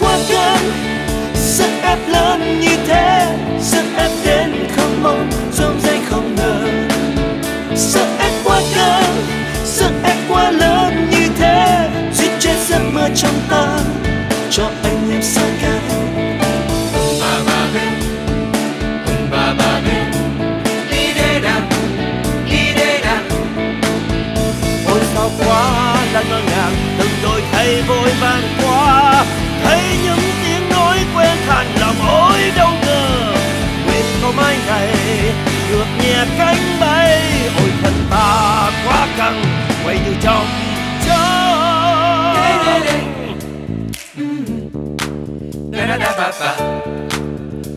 quá cơn sức ép lớn như thế. Thay vội vàng qua thấy những tiếng nói quen than lòng ôi đâu ngờ. Nguyện có mai ngày được nhẹ cánh bay ôi thân ta quá căng quay như trong gió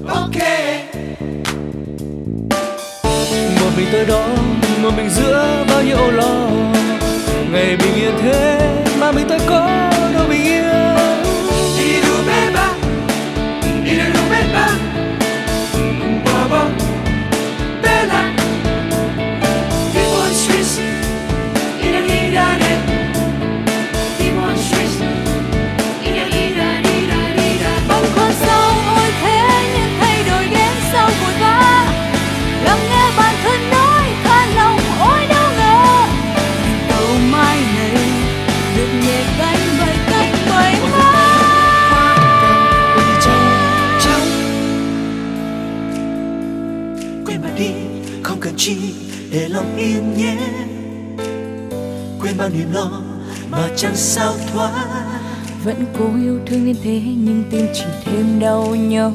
ok. Một mình tôi đó một mình giữa bao nhiêu lo. Ngày bình yên thế mamita con bao niềm lo mà chẳng sao thoát. Vẫn cố yêu thương đến thế nhưng tim chỉ thêm đau nhói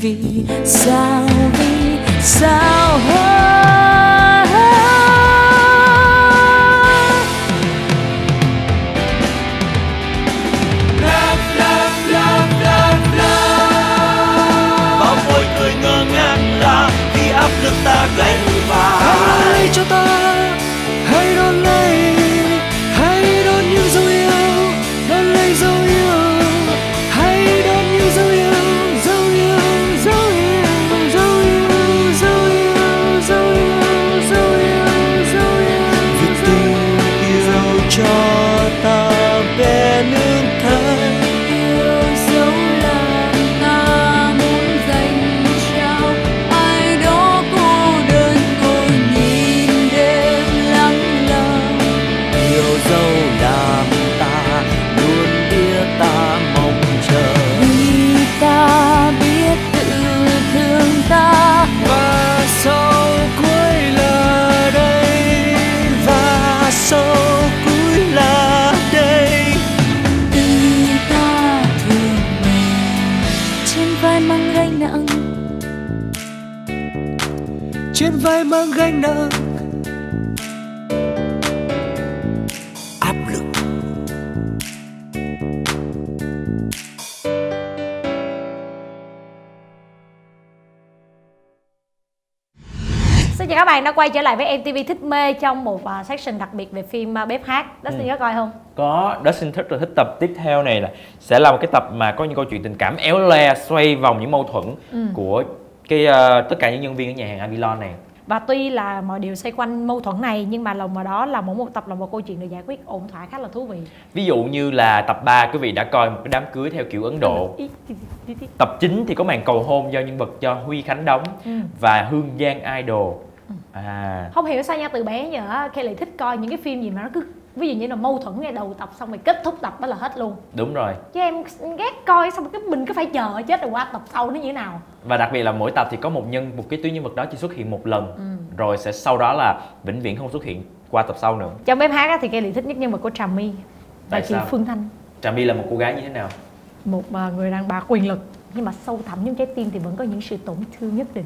vì sao vì sao bao môi cười ngơ ngác là khi áp lực ta gánh vác hãy cho ta hãy đón lấy nặng áp lực Xin chào các bạn đã quay trở lại với MTV Thích Mê trong một uh, section đặc biệt về phim uh, bếp hát. Dustin Ừ. có coi không? có đó xin rất là thích tập tiếp theo này là sẽ là một cái tập mà có những câu chuyện tình cảm éo le xoay vòng những mâu thuẫn Ừ. của cái ờ, tất cả những nhân viên ở nhà hàng Avilon này Và tuy là mọi điều xoay quanh mâu thuẫn này nhưng mà lòng vào đó là mỗi một tập là một câu chuyện được giải quyết ổn thỏa khá là thú vị. ví dụ như là tập 3 quý vị đã coi một cái đám cưới theo kiểu Ấn Độ. Tập 9 thì có màn cầu hôn do nhân vật do Huy Khánh đóng Ừ. và Hương Giang Idol. À. Không hiểu sao nha từ bé giờ Kelly thích coi những cái phim gì mà nó cứ ví dụ như là mâu thuẫn ngay đầu tập xong rồi kết thúc tập đó là hết luôn. Đúng rồi. Chứ em ghét coi xong cái mình cứ phải chờ chết rồi qua tập sau nó như thế nào. Và đặc biệt là mỗi tập thì có một nhân một cái tuyến nhân vật đó chỉ xuất hiện một lần. Ừ. rồi sẽ sau đó là vĩnh viễn không xuất hiện qua tập sau nữa. Trong bếp hát á, thì Kelly thích nhất nhân vật của Trà My và Tại chị sao? Phương Thanh. Trà My là một cô gái như thế nào? Một à, người đàn bà quyền lực. Nhưng mà sâu thẳm trong trái tim thì vẫn có những sự tổn thương nhất định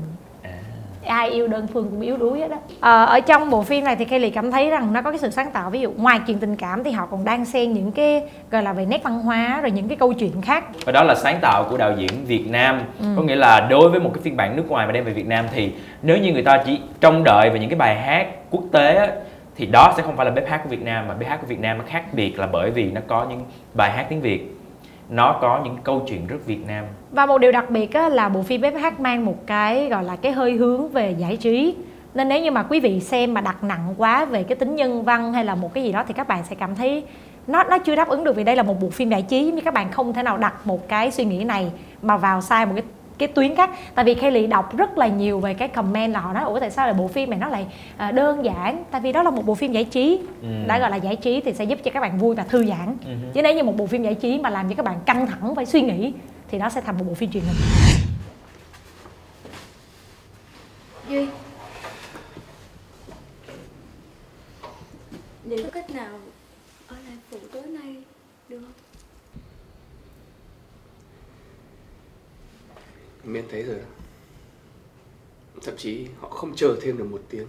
ai yêu đơn phương cũng yếu đuối hết đó à, ở trong bộ phim này thì Kelly cảm thấy rằng nó có cái sự sáng tạo ví dụ ngoài chuyện tình cảm thì họ còn đang xen những cái gọi là về nét văn hóa rồi những cái câu chuyện khác. Và đó là sáng tạo của đạo diễn Việt Nam. Có nghĩa là đối với một cái phiên bản nước ngoài mà đem về Việt Nam thì nếu như người ta chỉ trông đợi về những cái bài hát quốc tế á, thì đó sẽ không phải là bếp hát của Việt Nam mà bếp hát của Việt Nam nó khác biệt là bởi vì nó có những bài hát tiếng Việt. Nó có những câu chuyện rất Việt Nam và một điều đặc biệt á, là bộ phim hát mang một cái gọi là cái hơi hướng về giải trí. Nên nếu như mà quý vị xem mà đặt nặng quá về cái tính nhân văn hay là một cái gì đó thì các bạn sẽ cảm thấy nó nó chưa đáp ứng được vì đây là một bộ phim giải trí nhưng các bạn không thể nào đặt một cái suy nghĩ này mà vào sai một cái cái tuyến khác tại vì Kelly đọc rất là nhiều về cái comment là họ nói ủa tại sao lại bộ phim này nó lại à, đơn giản? Tại vì đó là một bộ phim giải trí. Ừ. đã gọi là giải trí thì sẽ giúp cho các bạn vui và thư giãn. Chứ nếu như một bộ phim giải trí mà làm cho các bạn căng thẳng phải suy nghĩ thì nó sẽ thành một bộ phim truyền hình Duy Liệu có cách nào ở lại phụ tối nay được không? Miên thấy rồi đó. Thậm chí họ không chờ thêm được một tiếng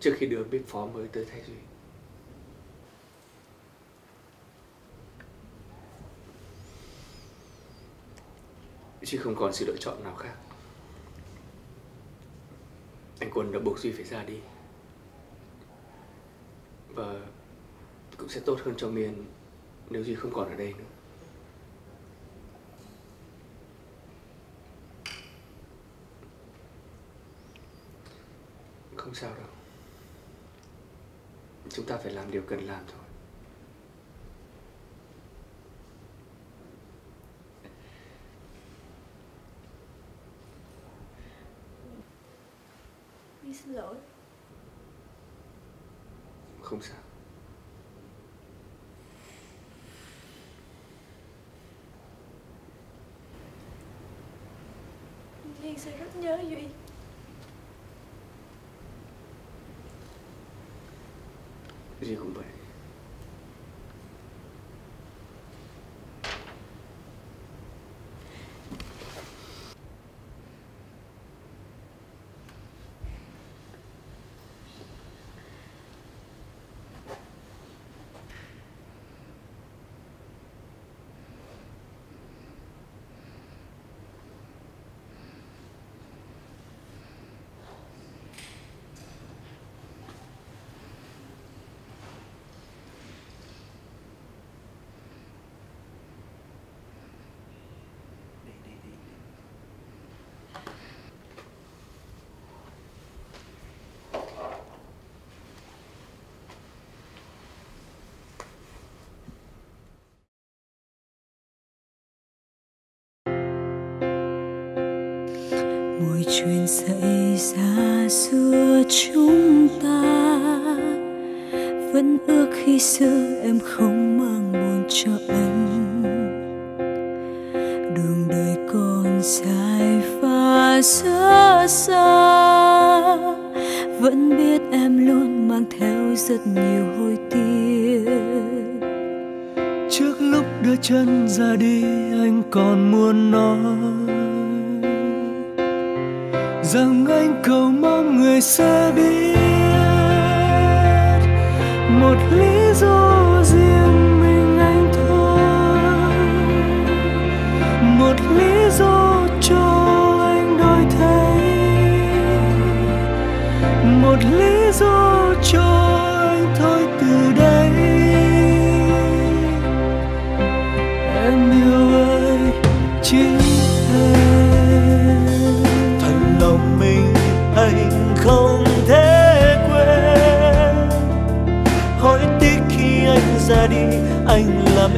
trước khi đưa bếp phó mới tới thay Duy. Chứ không còn sự lựa chọn nào khác. Anh Quân đã buộc Duy phải ra đi. Và cũng sẽ tốt hơn cho miền nếu Duy không còn ở đây nữa. Không sao đâu Chúng ta phải làm điều cần làm thôi xin lỗi. Không sao. Liên sẽ rất nhớ Duy. Duy cũng vậy chuyện xảy ra giữa chúng ta. Vẫn ước khi xưa em không mang buồn cho anh. Đường đời còn dài và xa xa vẫn biết em luôn mang theo rất nhiều hối tiếc. Trước lúc đưa chân ra đi, anh còn muốn nói rằng anh cầu mong người sẽ biết một lý do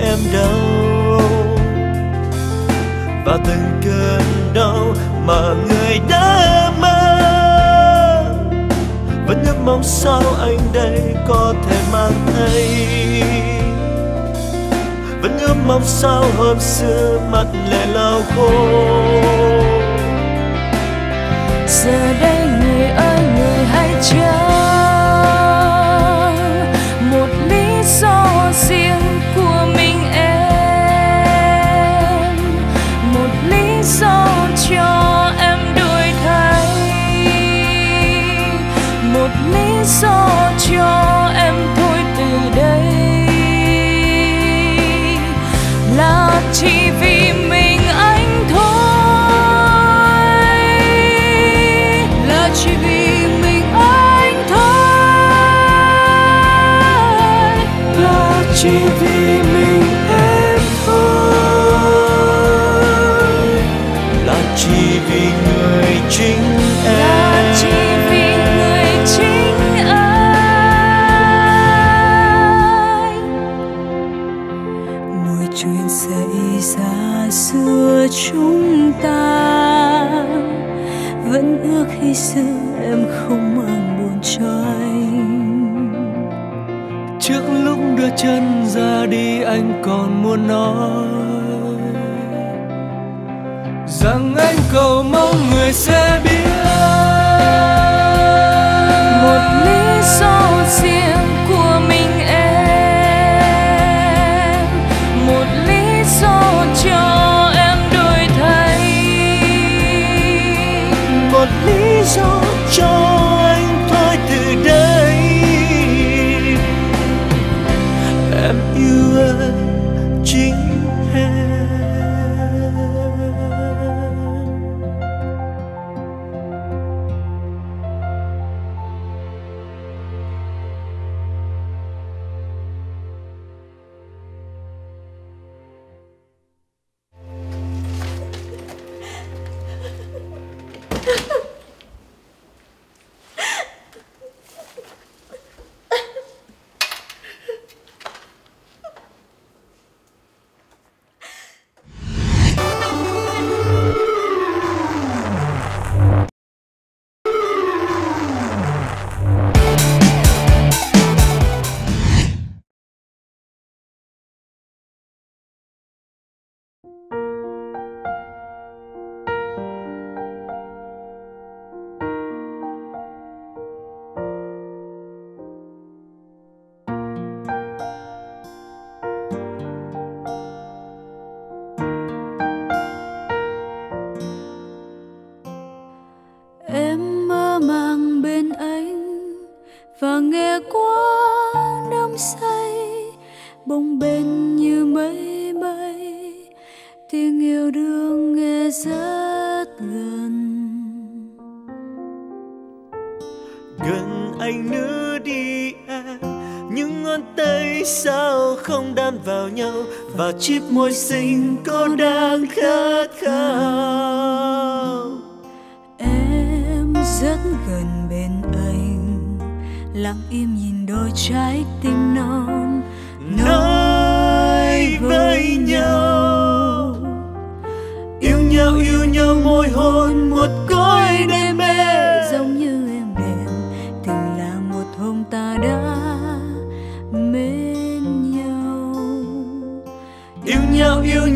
em đau. Và từng cơn đau mà người đã mang vẫn nhớ mong sao anh đây có thể mang thấy vẫn nhớ mong sao hôm xưa mắt lệ lau khô. Giờ đây người ơi, người hãy chờ. Lý do cho em thôi từ đây. Là chỉ vì mình anh thôi. Là chỉ vì mình anh thôi. Là chỉ vì chân ra đi, anh còn muốn nói rằng anh cầu mong người sẽ biết. Một lý do riêng chiếc môi xinh có đang khát khao. Em rất gần bên anh lặng im nhìn đôi trái tim non nói với nhau. Yêu nhau yêu nhau môi hôn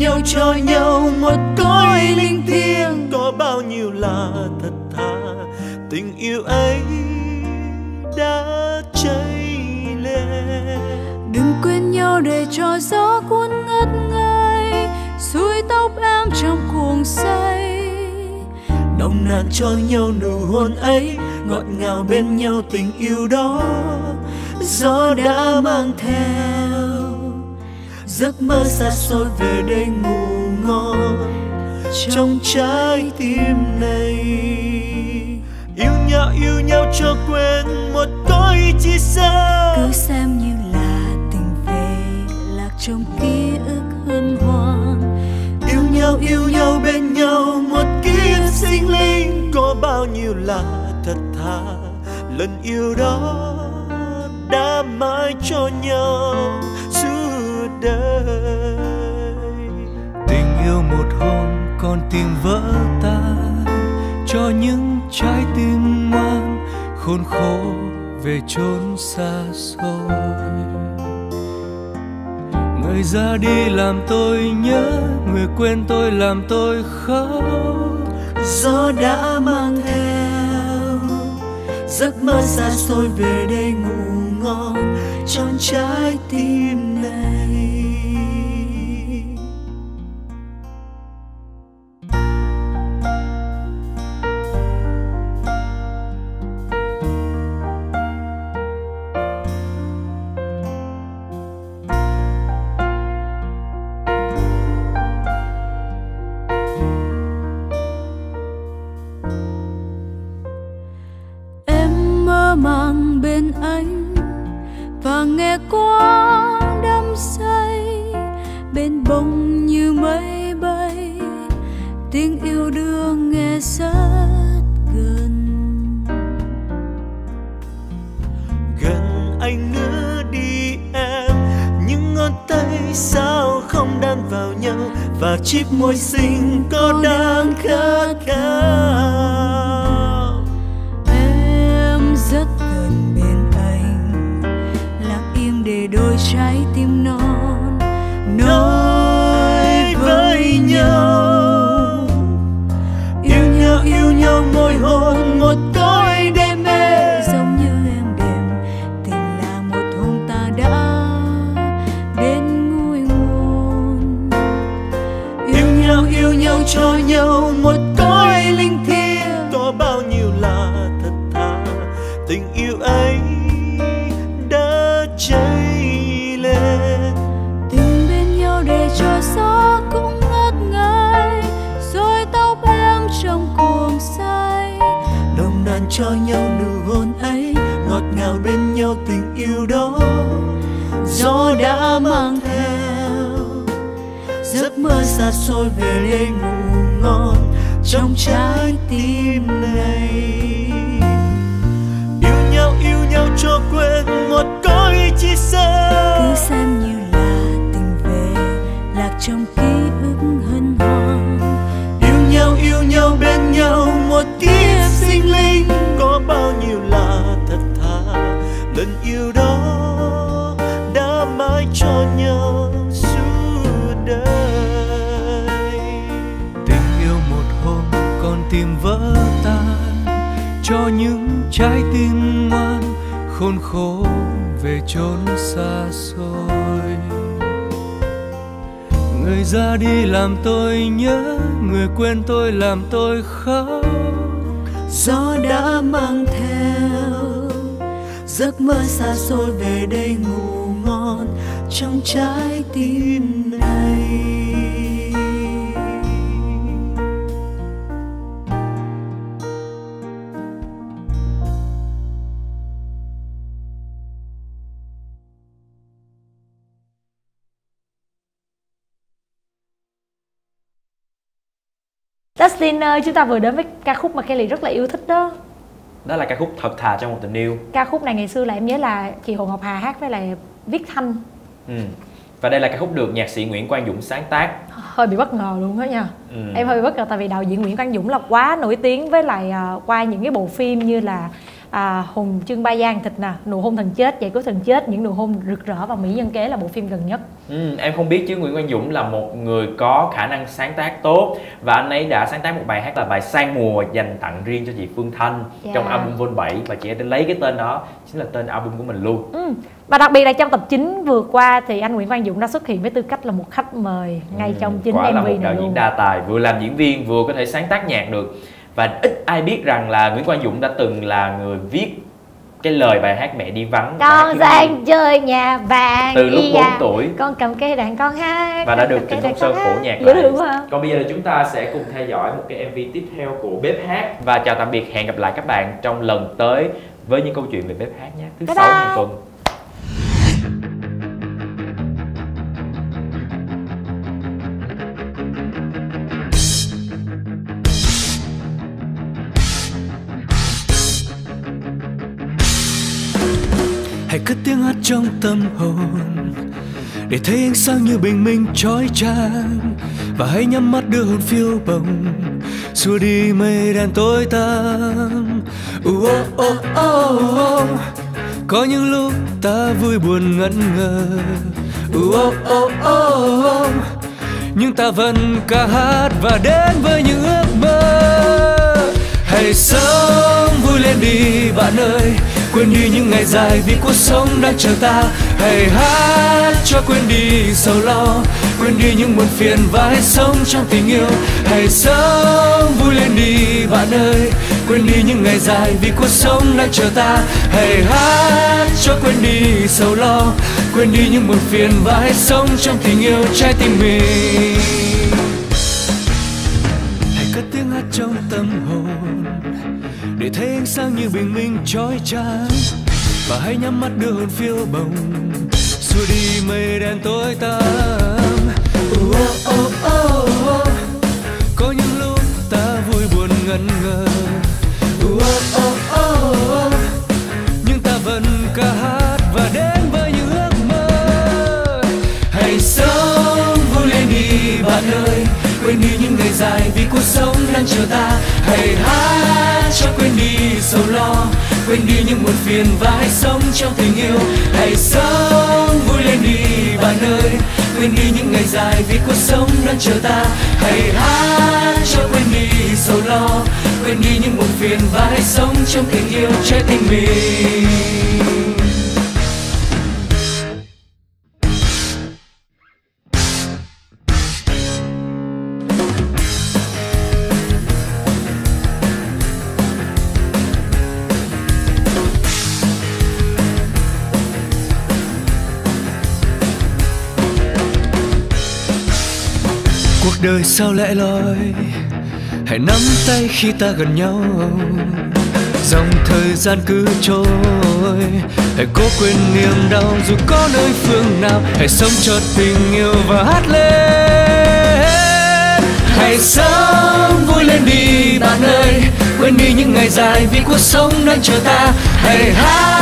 nhau cho nhau một cõi linh thiêng. Có bao nhiêu là thật thà tình yêu ấy đã cháy lên. Đừng quên nhau để cho gió cuốn ngất ngây xuôi tóc em trong cuồng say. Nồng nàn cho nhau nụ hôn ấy ngọt ngào bên nhau tình yêu đó gió đã mang theo giấc mơ xa xôi về đây ngủ ngon trong trái tim này. Yêu nhau yêu nhau cho quên một cõi chia xa. Cứ xem như là tình về lạc trong ký ức hân hoan. Yêu nhau yêu nhau bên nhau một kiếp sinh linh. Có bao nhiêu là thật thà lần yêu đó đã mãi cho nhau đời. Tình yêu một hôm còn tim vỡ tan cho những trái tim ngoan khốn khổ về chốn xa xôi. Người ra đi làm tôi nhớ, người quên tôi làm tôi khóc. Gió đã mang theo giấc mơ xa xôi về đây ngủ ngon trong trái tim nhẹ qua đắm say bên bông như mây bay. Tiếng yêu đương nghe rất gần. Gần anh nữa đi em những ngón tay sao không đan vào nhau? Và chiếc môi xinh có đang khát khao khôn khổ về chốn xa xôi. Người ra đi làm tôi nhớ, người quên tôi làm tôi khóc. Gió đã mang theo, giấc mơ xa xôi về đây ngủ ngon trong trái tim này. Dustin ơi, chúng ta vừa đến với ca khúc mà Kelly rất là yêu thích đó. Đó là ca khúc thật thà trong một tình yêu. Ca khúc này ngày xưa là em nhớ là chị Hồ Ngọc Hà hát với lại Viết Thanh. Ừ. và đây là ca khúc được nhạc sĩ Nguyễn Quang Dũng sáng tác. Hơi bị bất ngờ luôn đó nha. Ừ. Em hơi bị bất ngờ tại vì đạo diễn Nguyễn Quang Dũng là quá nổi tiếng với lại à, qua những cái bộ phim như là à, Hùng Trương Ba Giang Thịt nè, Nụ hôn thần chết, Giải cứu thần chết, những nụ hôn rực rỡ và Mỹ nhân kế là bộ phim gần nhất Ừ, em không biết chứ Nguyễn Quang Dũng là một người có khả năng sáng tác tốt và anh ấy đã sáng tác một bài hát là bài Sang mùa dành tặng riêng cho chị Phương Thanh Dạ. trong album Vol 7 và chị ấy lấy cái tên đó chính là tên album của mình luôn. Ừ. Và đặc biệt là trong tập 9 vừa qua thì anh Nguyễn Quang Dũng đã xuất hiện với tư cách là một khách mời ngay Ừ, trong chính quả là MV một này đạo luôn. diễn đa tài vừa làm diễn viên vừa có thể sáng tác nhạc được và ít ai biết rằng là Nguyễn Quang Dũng đã từng là người viết cái lời bài hát mẹ đi vắng Con sang chơi nhà vàng từ lúc đi 4 à. tuổi Con cầm cây đàn con hát và đã được Trịnh Công Sơn phổ nhạc dễ lại. thương quá Còn bây giờ chúng ta sẽ cùng theo dõi một cái MV tiếp theo của Bếp Hát và chào tạm biệt hẹn gặp lại các bạn trong lần tới với những câu chuyện về Bếp Hát nhé. Thứ sáu hàng tuần. Tiếng hát trong tâm hồn. Để thấy ánh sáng như bình minh trói trang và hãy nhắm mắt đưa hồn phiêu bồng. Xua đi mây đen tối tăm. Uh, oh, oh, oh, oh. có những lúc ta vui buồn ngẩn ngơ. Uh, oh, oh, oh, oh. nhưng ta vẫn ca hát và đến với những ước mơ. Hãy sống vui lên đi bạn ơi quên đi những ngày dài vì cuộc sống đang chờ ta. Hãy hát cho quên đi sầu lo, quên đi những buồn phiền và hãy sống trong tình yêu. Hãy sống vui lên đi bạn ơi, quên đi những ngày dài vì cuộc sống đang chờ ta. Hãy hát cho quên đi sầu lo, quên đi những buồn phiền và hãy sống trong tình yêu trái tim mình. Hãy cất tiếng hát trong tâm hồn để thấy ánh sáng như bình minh chói chang. Và hãy nhắm mắt đưa hồn phiêu bồng. Xua đi mây đen tối tăm. Oh, oh, oh, oh. có những lúc ta vui buồn ngẩn ngơ. Dài vì cuộc sống đang chờ ta. Hãy hát cho quên đi sầu lo, quên đi những buồn phiền và hãy sống trong tình yêu. Hãy sống vui lên đi bạn ơi, quên đi những ngày dài vì cuộc sống đang chờ ta. Hãy hát cho quên đi sầu lo, quên đi những buồn phiền và hãy sống trong tình yêu. Trái tim mình. Đời sao lẽ loi? Hãy nắm tay khi ta gần nhau. Dòng thời gian cứ trôi. Hãy cố quên niềm đau dù có nơi phương nào. Hãy sống cho tình yêu và hát lên. Hãy sống vui lên đi bạn ơi. Quên đi những ngày dài vì cuộc sống đang chờ ta. Hãy hát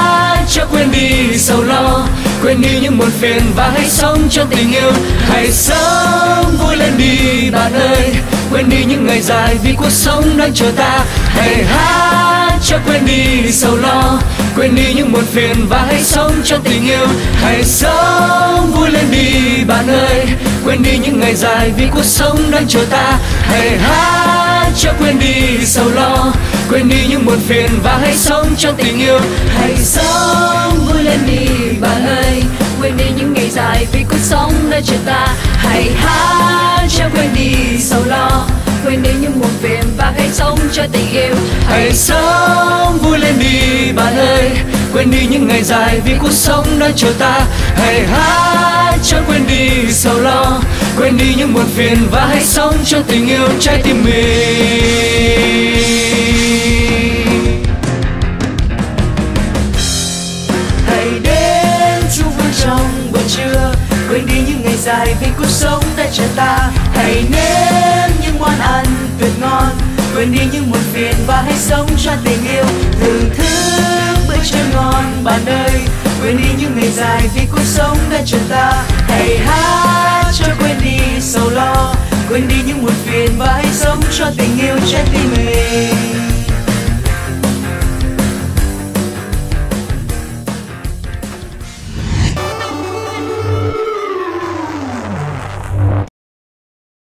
cho quên đi sầu lo, quên đi những buồn phiền và hãy sống trong tình yêu. Hãy sống vui lên đi bạn ơi, quên đi những ngày dài vì cuộc sống đang chờ ta. Hãy hát cho quên đi sầu lo, quên đi những buồn phiền và hãy sống trong tình yêu. Hãy sống vui lên đi bạn ơi, quên đi những ngày dài vì cuộc sống đang chờ ta. Hãy hát cho quên đi sầu lo, quên đi những buồn phiền và hãy sống trong tình yêu. Hãy sống vui lên đi bạn ơi, quên đi những ngày dài vì cuộc sống đã chờ ta. Hãy hát cho quên đi sầu lo, quên đi những buồn phiền và hãy sống cho tình yêu. Hãy sống vui lên đi bạn ơi, quên đi những ngày dài vì cuộc sống đã chờ ta. Hãy hát cho quên đi sầu lo, quên đi những buồn phiền và hãy sống cho tình yêu trái tim mình. Hãy đến chung vui trong buổi trưa, quên đi những ngày dài vì cuộc sống đã chờ ta. Hãy nếm những món ăn tuyệt ngon, quên đi những buồn phiền và hãy sống cho tình yêu. Thưởng thức bữa trưa ngon bạn ơi quên đi những ngày dài vì cuộc sống đã chờ ta hãy hát cho quên đi sầu lo, quên đi những muộn phiền và hãy sống cho tình yêu trái tim mình.